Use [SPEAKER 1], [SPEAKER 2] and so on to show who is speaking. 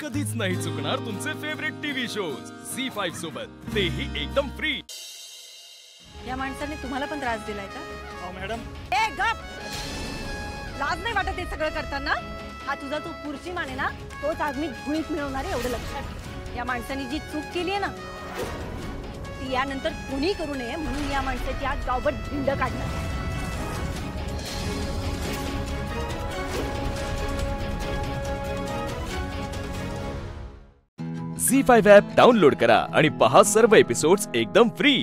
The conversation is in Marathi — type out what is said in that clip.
[SPEAKER 1] कधीच नाही चुकणार तुमचे favourite TV shows C five सोबत. तेही एकदम फ्री
[SPEAKER 2] या माणसाने तुम्हाला पण त्रास दिलाय का?
[SPEAKER 3] मॅडम
[SPEAKER 2] ए गप! लाज नाही वाटत हे सगळं करताना? हा तुझा तो पुरची माने ना तोच आज मी धुळीत मिळवणार आहे एवढं लक्षात ठेव. या माणसाने जी चूक केली आहे ना ती यानंतर कुणी करू नये म्हणून या माणसाची आज गावभर धिंड काढणार
[SPEAKER 1] झी फाइव ऐप डाउनलोड करा पहा सर्व एपिसोड्स एकदम फ्री